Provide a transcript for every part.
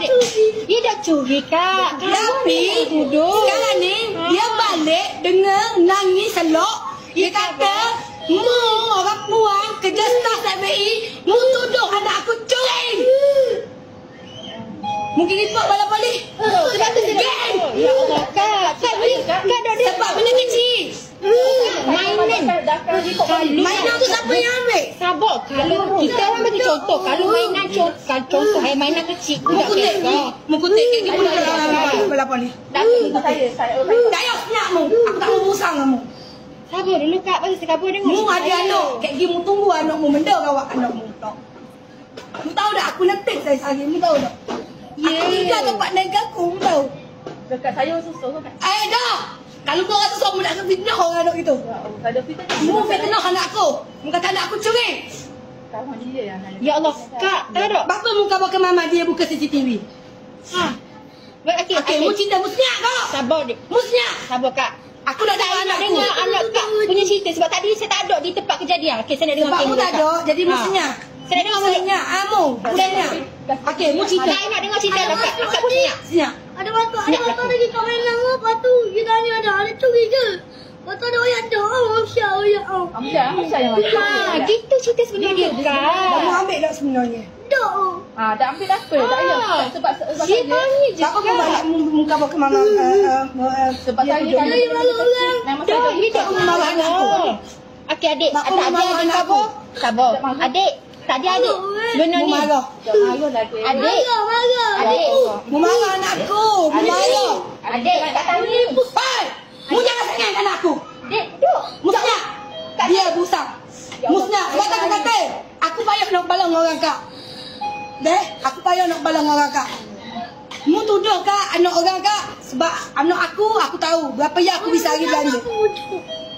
dek. Dia dah curi kak. Tapi sekarang ni dia balik dengar nangis selok. Dia kata, Mu orang puan kerja staf ZBI, mu tuduh anak aku curi. Mungkin report bala polis. Sebab tu Geng. Ya Allah kak. Kak ni kak dah dia Sebab benda kecil. Mainan. Kalau Mainan tu siapa yang ambil? Sabar kalau kita orang bagi contoh kalau mainan contoh contoh eh mainan kecil tu tak kutip. kira. Mu kutip ke gini bala polis. Saya, saya, saya. Tak payah senyap mu. Aku tak mau dengan mu. Sabar dulu kak bagi saya kabur dengar. Mu ada anak. Kek gini mu tunggu anak mu. Benda rawat anak mu. Tak. Mu tahu tak aku letih saya sehari. Mu tahu tak? Ya. Aku tinggal tempat negara aku. Mu tahu. Dekat saya susu kan. Eh dah. Kalau kau rasa sama nak fitnah orang anak itu. Ya Allah, ada fitnah. Mu fitnah anak aku. Mu kata anak aku curi. Dia nanya. Ya Allah kak tak ada. Bapa mu kau ke mama dia buka CCTV. Ha. Baik okey Okey, mu cinta mu senyap kau. Sabar dek. Mu senyap. Sabar kak. Aku nak nak anak aku. dengar anak kak punya cerita sebab tadi saya tak ada di tempat kejadian. Okey saya nak dengar Sebab mu cerita tak ada, jadi mu Nak dengar Mu senyap. Ah, mu. Mu senyap. Okey, mu cerita. Saya nak dengar cerita dah kak. Kak pun senyap. Senyap. Ada batu, ada batu lagi kat mainan apa? Batu dia tanya ada, ada curi ke? Batu ada oyak tu, oh Allah, oh. Amsyah, Amsyah yang mana? Ha, gitu cerita sebenarnya Dah mu kak. ambil tak sebenarnya? Tak, oh. Ah, dah ambil apa? Tak payah. Ah. Sebab sebab Dia saya tanya je Tak apa mu muka bawa ke mama. eh, eh, eh, sebab dia saya kan mu. malu orang. Nama saya dia tak marah anak aku. Okey adik, Mak, ada adik sabar. Sabar. Tak marah. Adik, tadi adik. Mu Sebenarnya. marah. Tak malu lagi. Adik, Marah, marah. adik. Mu marah anak aku. Mu marah. Adik, tak tahu ni. Hei! Mu jangan sangat anak aku. Dek, duduk. Mu senyap. Dia busang. Mu senyap. Sebab aku kata, aku payah nak balang orang kak. Deh, aku payah nak balang orang kak. Mu tuduh kak anak orang kak sebab anak aku aku tahu berapa yang aku bisa hari belanja.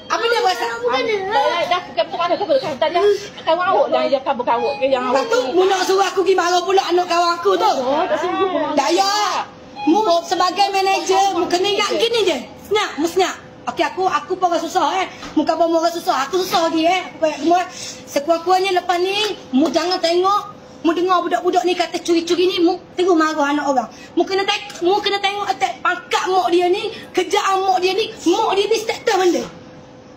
Apa dia berasa? Dah, dah, dah, bukan macam mana kau berkata tadi. Kawan awak dah yang kabur kawak ke yang awak tu mu nak suruh aku pergi marah pula anak kawan aku tu. Oh, dah sungguh. Tak ya. Mu sebagai manager, mu kena ingat gini je. Senyap, mu senyap. Okey aku aku pun orang susah eh. Muka pun orang susah. Aku susah lagi eh. Aku kayak semua. Sekuat-kuatnya lepas ni, mu jangan tengok Mu dengar budak-budak ni kata curi-curi ni, mu tengok marah anak orang. Mu kena tengok, mu kena tengok attack pangkat mak dia ni, kerjaan mak dia ni, mak dia ni status benda.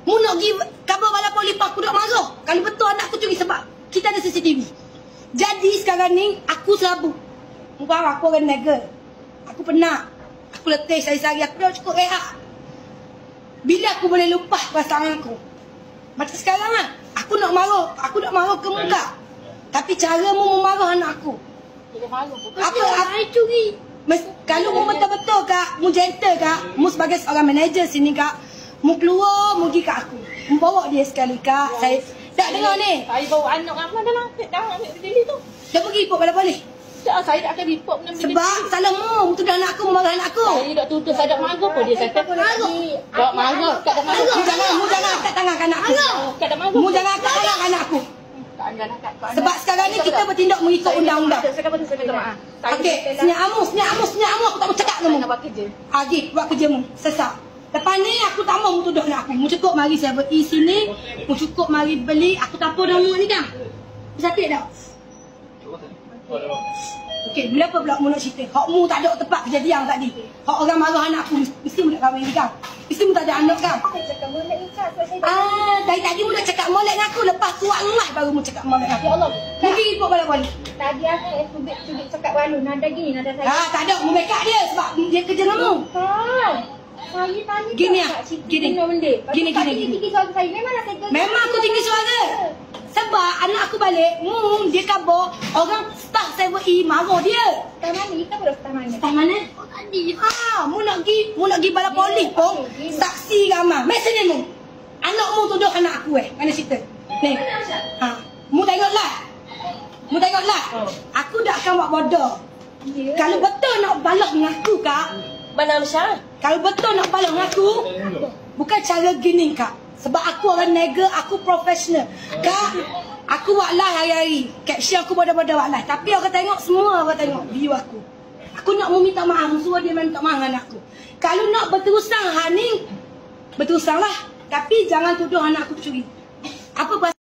Mu nak give kabar bala polis aku dak marah. Kalau betul anak aku curi sebab kita ada CCTV. Jadi sekarang ni aku selabu. Mu faham aku orang nega. Aku penat. Aku letih sehari-hari aku dah cukup rehat. Bila aku boleh lupa perasaan aku? Macam sekarang lah. Aku nak marah. Aku nak marah ke muka. Tapi cara mu memarah anak aku. Apa? Saya curi. Mes, kalau mu betul-betul kak, mu gentle kak, mu sebagai seorang manager sini kak, mu keluar, mu pergi kat aku. Mu bawa dia sekali kak. Saya tak dengar ni. Saya bawa anak ramai dalam dalam ambil berdiri tu. Dia pergi report pada polis. Tak, saya tak akan report benda berdiri. Sebab salah mu, mu tuduh anak aku, marah anak aku. Saya tak tuduh saya tak marah pun dia kata. Tak marah, tak ada marah. Mu jangan, mu jangan angkat tangan ke anak aku. Tak ada marah. Mu jangan angkat tangan ke anak aku. Tak. Sebab sekarang ni kita bertindak mengikut undang-undang. Saya kata saya minta maaf. Saya Okey, senyap amu, senyap amu, senyap amu. Aku tak mau cakap dengan Saya mu. nak buat kerja. Agi, buat kerja mu. Sesak. Lepas ni aku tak mau mu tuduh anak aku. Mu cukup mari saya beri sini. Mu cukup mari beli. Aku tak apa dah mu ni dah. Mu sakit dah. Okey, bila apa pula mu nak cerita? Hak mu tak ada tempat kejadian tadi. Hak orang marah anak aku, mesti mu nak kahwin ni kan? Mesti mu tak ada anak kan? Ah, dari tadi mu dah cakap molek dengan aku. Lepas tu Allah baru mu cakap molek aku. Ya Allah. Mungkin ikut balik-balik. Tadi aku subik subik cakap walu nada gini nada saya. Ah, tak ada. Mu backup dia sebab dia kerja dengan mu. Kan. Saya tanya Gini ah, Siti gini. Gini, gini, tinggi suara saya. Memanglah saya. Memang aku tinggi suara. Sebab anak aku balik, mu dia kabur, orang staff 7E marah dia. Tak mana? Pun dah petang mana? Staff mana? Oh, tadi. Ah, mu nak pergi, mu nak pergi balap polis pun, saksi ramai. Mesej ni mu. Anak mu tuduh anak aku eh. Mana cerita? Ni. Ha. Mu tengok lah. Mu tengok lah. Aku tak akan buat bodoh. Ya. Kalau betul nak balas dengan aku kak, Mana Amsyah? Kalau betul nak balas aku, bukan cara gini kak. Sebab aku orang nega, aku profesional. Kak, aku buat live hari-hari. Caption aku bodoh-bodoh buat live. Tapi orang tengok, semua orang tengok view aku. Aku nak mau minta maaf, suruh dia minta maaf dengan aku. Kalau nak berterusang hari ni. Tapi jangan tuduh anak aku curi. Apa